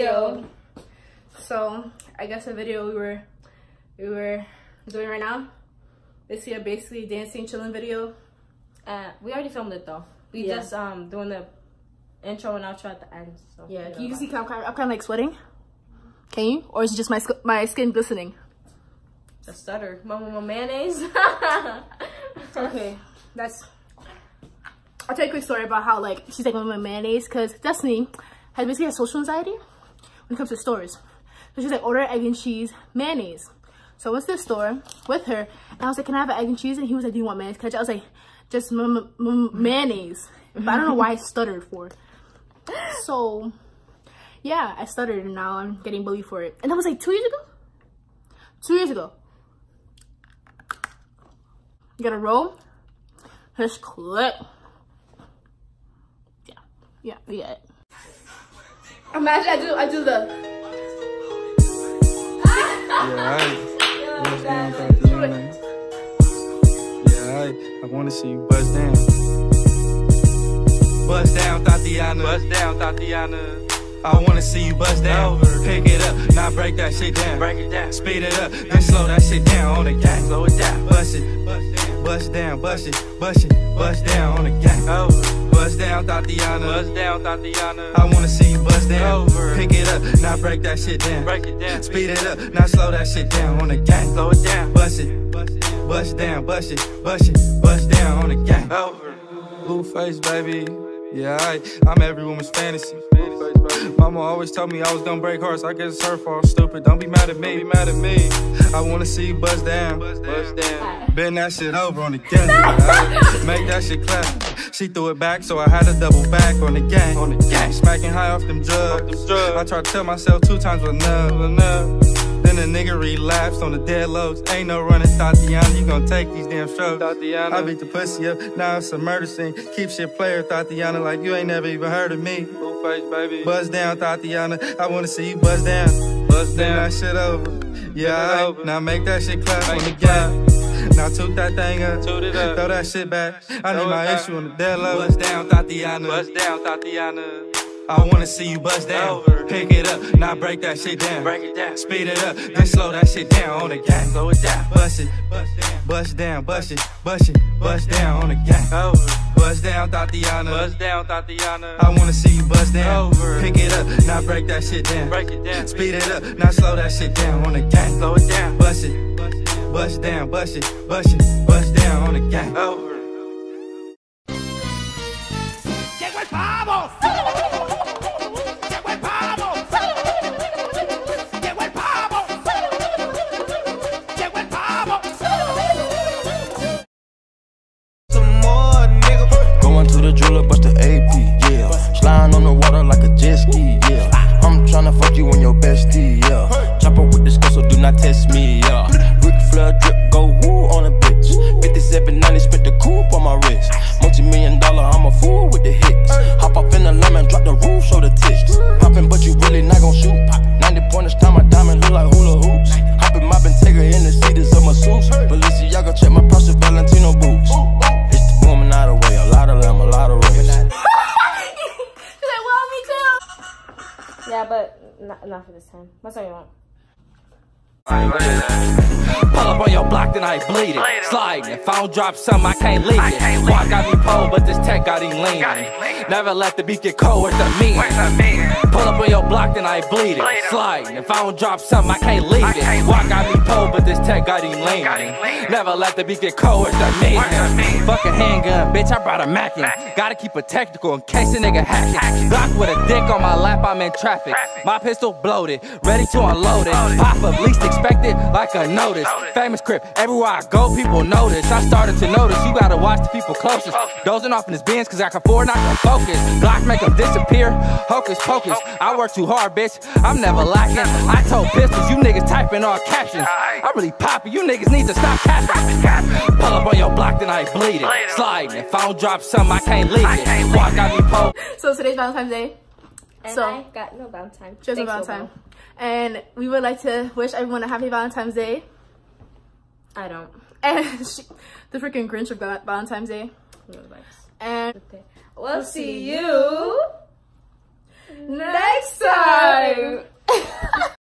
video. So I guess the video we were we were doing right now. This here basically dancing chilling video. Uh, we already filmed it though. We Yeah. just um doing the intro and outro at the end. So Yeah, you can you see I'm kind of, I'm kind of like sweating? Can you? Or is it just my my skin glistening? the stutter. Mama, mama mayonnaise. Okay, that's. I'll tell you a quick story about how like she's like my mayonnaise because Destiny has basically has social anxiety when it comes to stores. So she's like order egg and cheese mayonnaise. So I went to the store with her and I was like, "Can I have an egg and cheese?" And he was like, "Do you want mayonnaise?" Cause I was like, "Just mayonnaise." But I don't know why I stuttered for. it. So yeah, I stuttered and now I'm getting bullied for it. And that was like two years ago. Two years ago. You gotta roll. Just clip. Yeah, yeah, it. Imagine I do, I do the. Yeah, I, bust down, Yeah, I, I wanna see you bust down. Bust down, Thotiana. Bust down, Thotiana. I wanna see you bust down. Pick it up, now break that shit down. Break it down. Speed it up, then slow that shit down on the gang. Slow it down. Bust it, bust down, bust it, bust it, bust down on the gang. Bust down, Thotiana. Bust down, Thotiana. I wanna see you bust down. Pick it up, now break that shit down. Break it down. Speed it up, now slow that shit down on the gang. Slow it down. Bust it, bust down, bust it, bust it, bust down on the gang. Blueface, baby. Yeah, I, I'm every woman's fantasy. Mama always told me I was gonna break hearts. I guess it's her fault. Stupid. Don't be mad at me. Be mad at me. I wanna see you bust down. Bust down. Bend that shit over on the gang. Make that shit clap. She threw it back, so I had to double back on the gang. On the gang. Smacking high off them drugs. I tried to tell myself two times was enough. enough. Then the nigga relapsed on the dead lows. Ain't no running, Thotiana. You gon' take these damn strokes. Thotiana. I beat the pussy up. Now it's a murder scene. Keep shit player, Thotiana, like you ain't never even heard of me. Face, baby. Buzz down, Thotiana. I wanna see you buzz down. Buzz down. that shit over. Yeah, alright. Now make that shit clap on the gang. Now toot that thing up. Toot it up. Throw that shit back. I need my issue on the dead low. Buzz down, Thotiana. Buzz down, Thotiana. I wanna see you bust down. Pick it up, now break that shit down. Break it down. Speed it up, then slow that shit down on the gang. Slow it down. Bust it, bust down, bust it, bust it, bust down on the gang. Bust down, Thotiana. Bust down, Thotiana. I wanna see you bust down. Pick it up, now break that shit down. Break it down. Speed it up, now slow that shit down on the gang. Slow it down. Bust it, bust down, bust it, bust it, bust down on the gang. ¡Llegó the jeweler, bust the AP, yeah. Sliding on the water like a jet ski, yeah. I'm tryna fuck you on your bestie, not for this time. What song you want? Pull up on your block, then I bleed it. Slide. If I don't drop something, I can't leave it. Squad got me pulled, but this tech got him leaning. Never let the beat get cold with the mean. Pull up on your block, then I bleed it. Slide. If I don't drop something, I can't leave it. Squad got me pulled, but this tech got him leaning. Never let the beat get cold with the mean. Fucking handgun, bitch, I brought a Mackin. Gotta keep it technical in case a nigga hacking. Block with a dick on my lap, I'm in traffic. My pistol bloated, ready to unload it. Pop up, least expected, like a notice. Famous crip, everywhere I go, people notice. I started to notice, you gotta watch the people closest. Dozing off in his bins, cause I can afford not to focus. Block make them disappear, hocus pocus. I work too hard, bitch, I'm never lacking. I told pistols, you niggas typing all captions. I'm really popping, you niggas need to stop capping. Pull up on your block, then I bleed it. Slide, if I don't drop something, I can't leave it. Squad got me pulled. So today's Valentine's Day. And So- I got no Valentine. Just a Thanks, Valentine. Bobo. And we would like to wish everyone a happy Valentine's Day. I don't. And she, the freaking Grinch of Valentine's Day. No. And Okay. We'll see you next time.